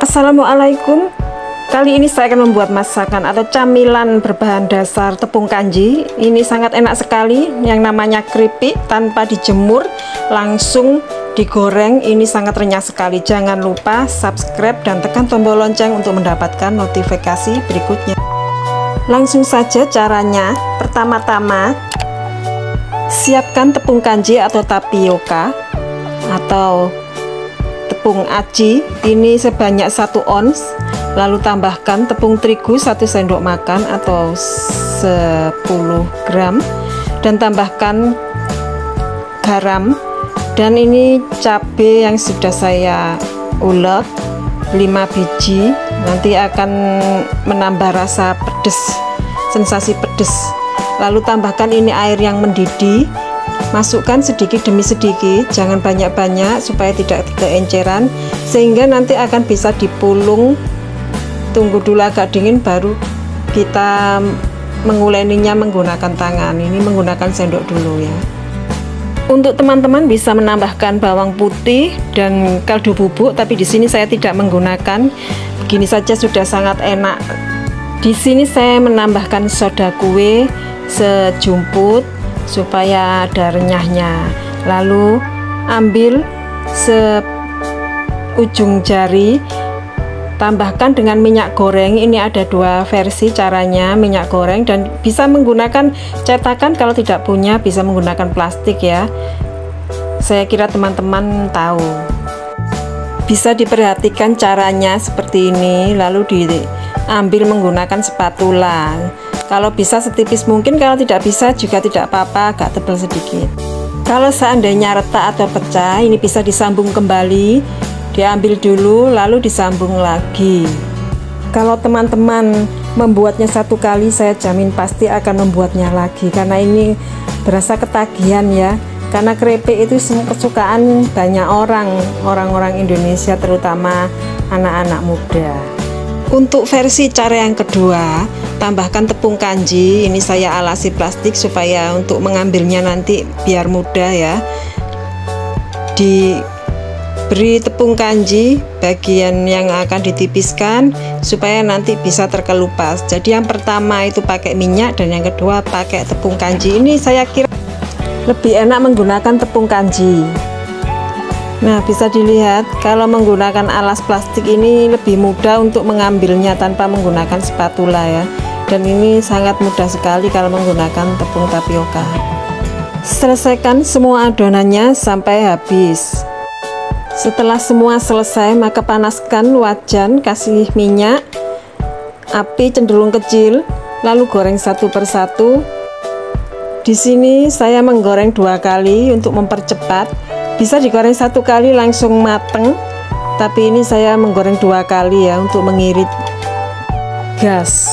Assalamualaikum. Kali ini saya akan membuat masakan atau camilan berbahan dasar tepung kanji. Ini sangat enak sekali yang namanya keripik tanpa dijemur Langsung digoreng. Ini sangat renyah sekali. Jangan lupa subscribe dan tekan tombol lonceng untuk mendapatkan notifikasi berikutnya. Langsung saja caranya. Pertama-tama Siapkan tepung kanji atau tapioka Atau tepung aci ini sebanyak 1 ons. Lalu tambahkan tepung terigu 1 sendok makan atau 10 gram. Dan tambahkan garam. Dan ini cabai yang sudah saya ulek 5 biji. Nanti akan menambah rasa pedas sensasi pedas lalu tambahkan ini air yang mendidih masukkan sedikit demi sedikit jangan banyak-banyak supaya tidak keenceran sehingga nanti akan bisa dipulung. Tunggu dulu agak dingin baru kita menguleninya menggunakan tangan. Ini menggunakan sendok dulu ya. Untuk teman-teman bisa menambahkan bawang putih dan kaldu bubuk tapi di sini saya tidak menggunakan. Begini saja sudah sangat enak. Di sini saya menambahkan soda kue sejumput supaya ada renyahnya. Lalu ambil seujung jari tambahkan dengan minyak goreng. Ini ada dua versi caranya minyak goreng. Dan bisa menggunakan cetakan kalau tidak punya bisa menggunakan plastik ya. Saya kira teman-teman tahu. Bisa diperhatikan caranya seperti ini. Lalu diambil menggunakan spatula kalau bisa setipis mungkin, kalau tidak bisa juga tidak apa-apa, agak tebal sedikit. Kalau seandainya retak atau pecah, ini bisa disambung kembali, diambil dulu lalu disambung lagi. Kalau teman-teman membuatnya satu kali, saya jamin pasti akan membuatnya lagi karena ini berasa ketagihan ya. Karena keripik itu kesukaan banyak orang, orang-orang Indonesia terutama anak-anak muda. Untuk versi cara yang kedua, tambahkan tepung kanji. Ini saya alasi plastik supaya untuk mengambilnya nanti biar mudah ya. Diberi tepung kanji bagian yang akan ditipiskan supaya nanti bisa terkelupas. Jadi yang pertama itu pakai minyak dan yang kedua pakai tepung kanji. Ini saya kira lebih enak menggunakan tepung kanji. Nah bisa dilihat kalau menggunakan alas plastik ini lebih mudah untuk mengambilnya tanpa menggunakan spatula ya. Dan ini sangat mudah sekali kalau menggunakan tepung tapioka. Selesaikan semua adonannya sampai habis. Setelah semua selesai maka panaskan wajan kasih minyak api cenderung kecil lalu goreng satu persatu. Di sini saya menggoreng dua kali untuk mempercepat bisa digoreng satu kali langsung mateng tapi ini saya menggoreng dua kali ya untuk mengirit gas.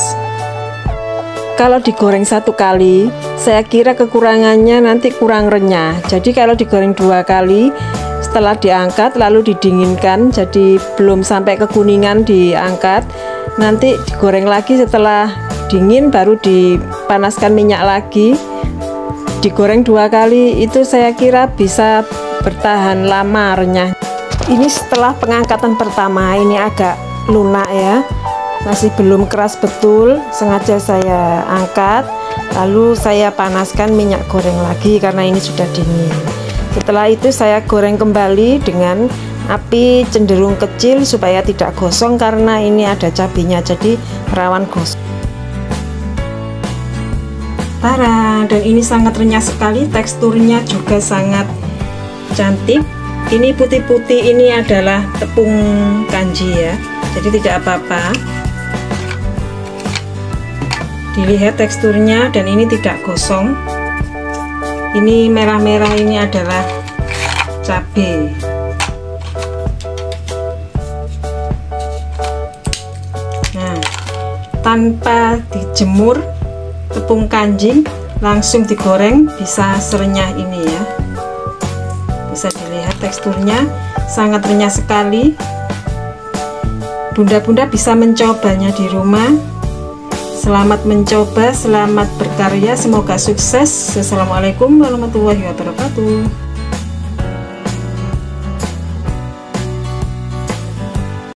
Kalau digoreng satu kali saya kira kekurangannya nanti kurang renyah. Jadi kalau digoreng dua kali setelah diangkat lalu didinginkan jadi belum sampai kekuningan diangkat nanti digoreng lagi setelah dingin baru dipanaskan minyak lagi. Digoreng dua kali itu saya kira bisa bertahan lama renyah. Ini setelah pengangkatan pertama ini agak lunak ya. Masih belum keras betul sengaja saya angkat lalu saya panaskan minyak goreng lagi karena ini sudah dingin. Setelah itu saya goreng kembali dengan api cenderung kecil supaya tidak gosong karena ini ada cabenya jadi rawan gosong. Tara, dan ini sangat renyah sekali teksturnya juga sangat cantik. Ini putih-putih ini adalah tepung kanji ya. Jadi tidak apa-apa. Dilihat teksturnya dan ini tidak gosong. Ini merah-merah ini adalah cabai nah tanpa dijemur tepung kanji langsung digoreng bisa serenyah ini ya bisa dilihat teksturnya sangat renyah sekali. Bunda-bunda bisa mencobanya di rumah. Selamat mencoba selamat berkarya semoga sukses. Assalamualaikum warahmatullahi wabarakatuh